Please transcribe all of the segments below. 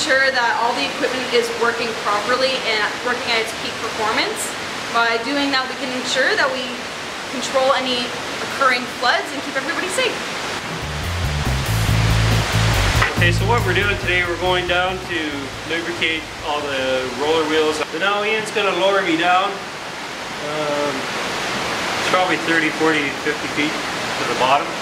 sure that all the equipment is working properly and working at its peak performance. By doing that, we can ensure that we control any occurring floods and keep everybody safe. Okay, so what we're doing today, we're going down to lubricate all the roller wheels. So now Ian's gonna lower me down. Um, it's probably 30, 40, 50 feet to the bottom.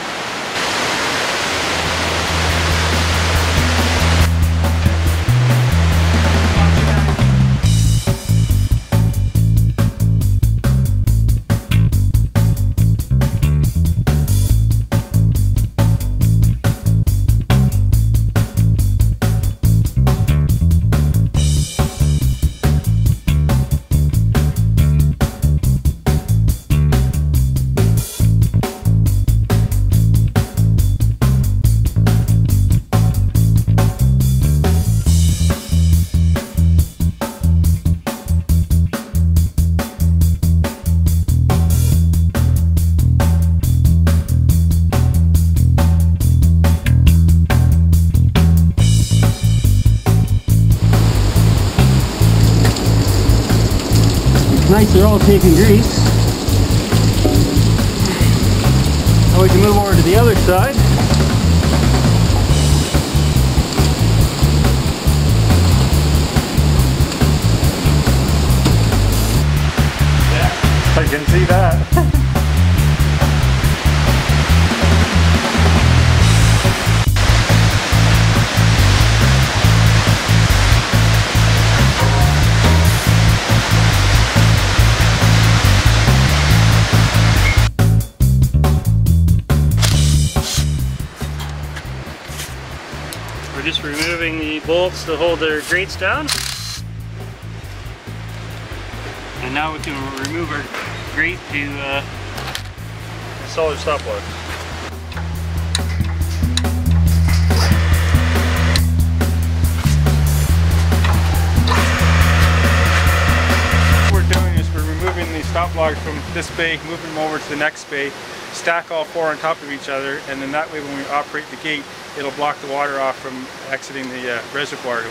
Nice they're all taking grease. Now we can move over to the other side. I can see that. removing the bolts to hold their grates down. And now we can remove our grate to uh, install our stop block. Stop logs from this bay, moving them over to the next bay, stack all four on top of each other, and then that way when we operate the gate, it'll block the water off from exiting the uh, reservoir.